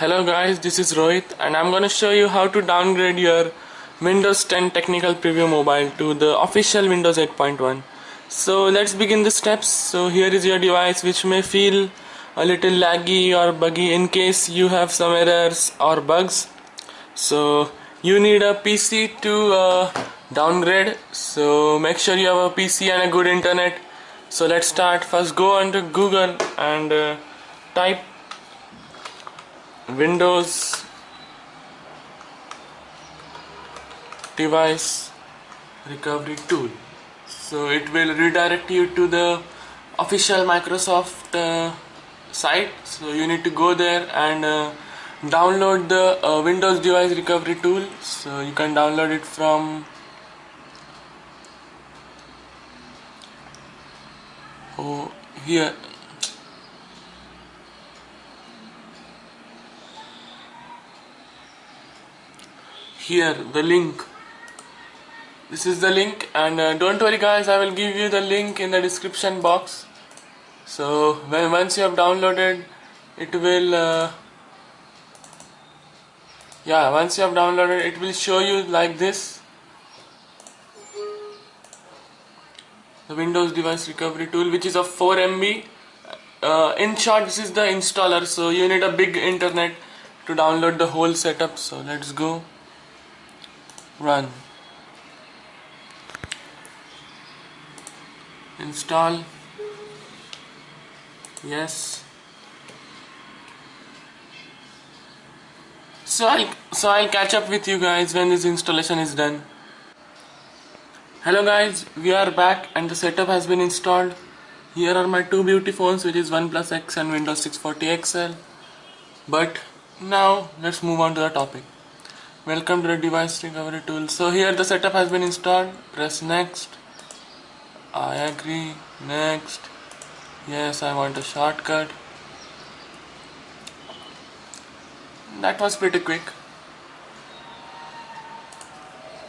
Hello guys, this is Rohit and I'm gonna show you how to downgrade your Windows 10 Technical Preview Mobile to the official Windows 8.1. So let's begin the steps. So here is your device which may feel a little laggy or buggy in case you have some errors or bugs. So you need a PC to uh, downgrade. So make sure you have a PC and a good internet. So let's start. First go onto Google and uh, type Windows device recovery tool. So it will redirect you to the official Microsoft uh, site. So you need to go there and uh, download the uh, Windows device recovery tool. So you can download it from oh here here the link. This is the link and uh, don't worry guys I will give you the link in the description box. So when once you have downloaded it will uh, yeah once you have downloaded it will show you like this. The Windows device recovery tool which is of 4 MB uh, in short this is the installer so you need a big internet to download the whole setup so let's go run. Install. Yes. So I'll so I'll catch up with you guys when this installation is done. Hello guys we are back and the setup has been installed. Here are my two beauty phones which is OnePlus X and Windows 640 XL but now let's move on to the topic welcome to the device recovery tool. So here the setup has been installed. Press next. I agree. Next. Yes I want a shortcut. That was pretty quick.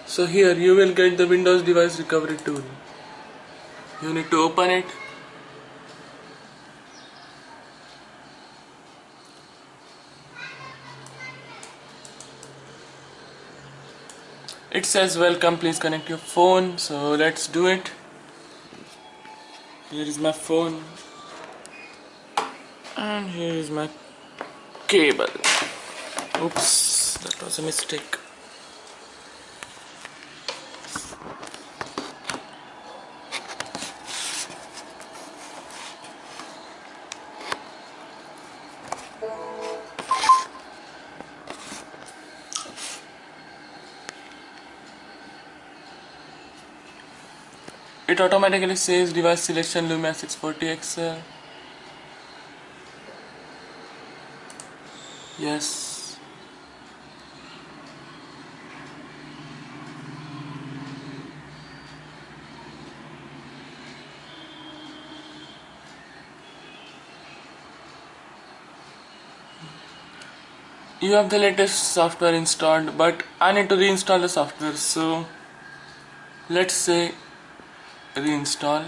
So here you will get the Windows device recovery tool. You need to open it it says welcome please connect your phone. So let's do it. Here is my phone. And here is my cable. Oops that was a mistake it automatically says device selection Lumia 640 XL uh, yes. You have the latest software installed but I need to reinstall the software so let's say reinstall.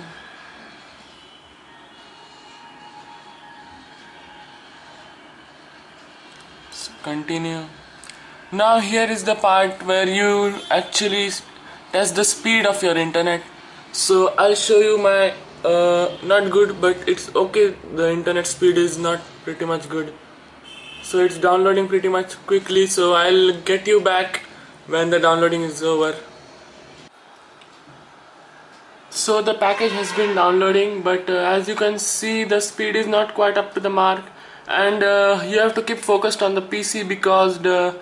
Continue. Now here is the part where you actually test the speed of your internet. So I'll show you my uh, not good but it's okay. The internet speed is not pretty much good. So it's downloading pretty much quickly. So I'll get you back when the downloading is over so the package has been downloading but uh, as you can see the speed is not quite up to the mark. And uh, you have to keep focused on the PC because the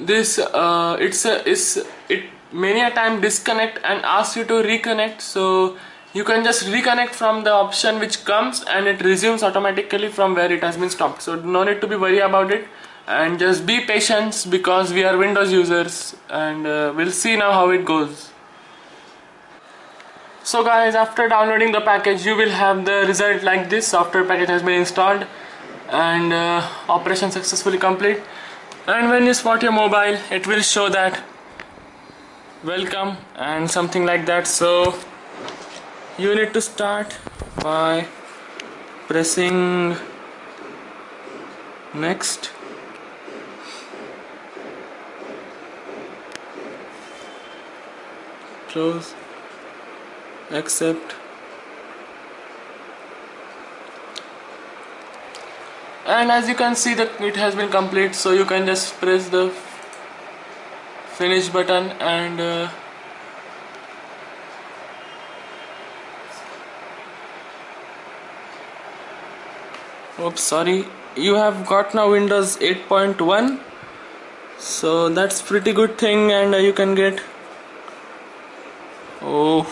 this uh, it's a, it many a time disconnect and asks you to reconnect. So you can just reconnect from the option which comes and it resumes automatically from where it has been stopped. So no need to be worry about it. And just be patient because we are Windows users and uh, we'll see now how it goes so guys after downloading the package you will have the result like this. After package has been installed and uh, operation successfully complete. And when you spot your mobile it will show that welcome and something like that. So you need to start by pressing next. Close accept. And as you can see that it has been complete so you can just press the finish button and uh, oops sorry. You have got now Windows 8.1 so that's pretty good thing and uh, you can get oh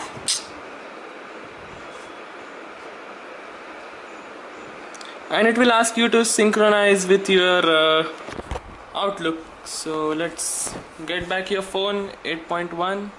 and it will ask you to synchronize with your uh, Outlook. So let's get back your phone 8.1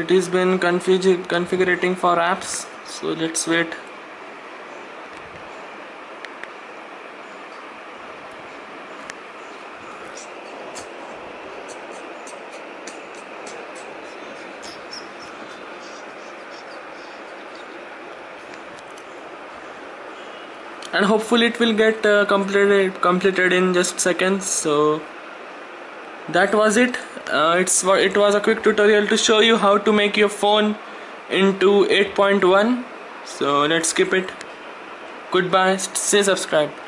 it is been config configuring for apps. So let's wait. And hopefully it will get uh, completed completed in just seconds. So that was it. Uh, it's it was a quick tutorial to show you how to make your phone into 8.1 so let's skip it. Goodbye. Stay subscribed